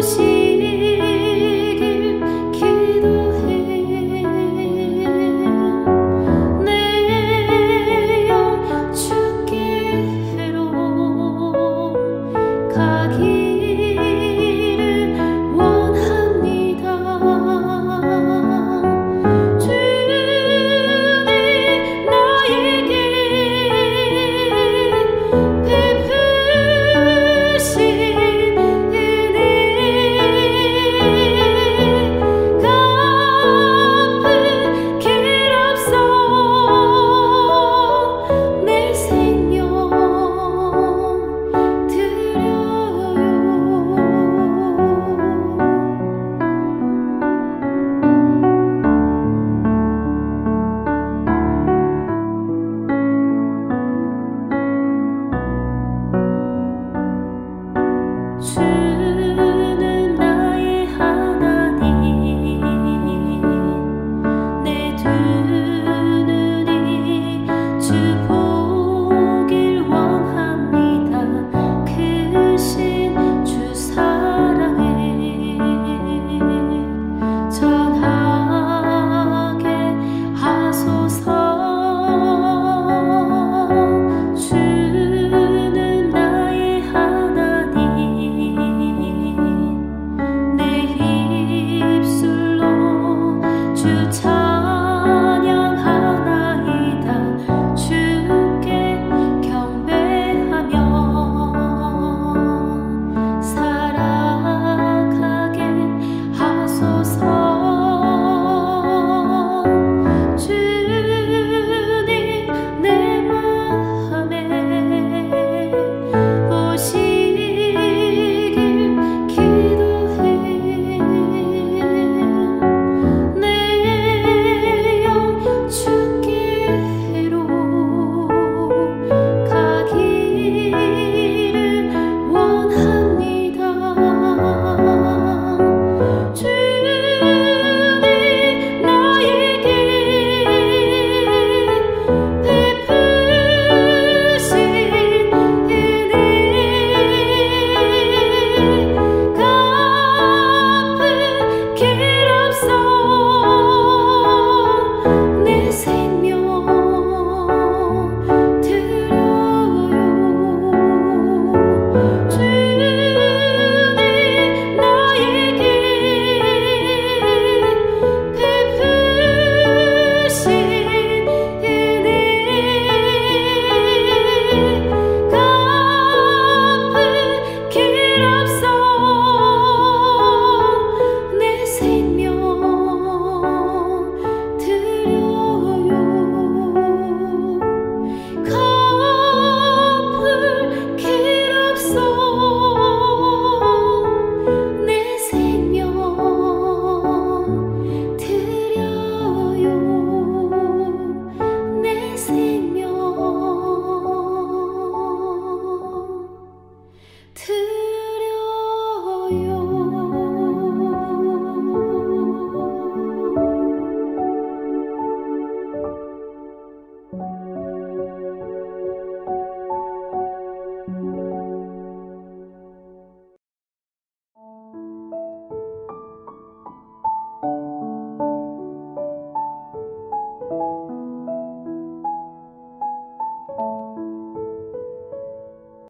心。to to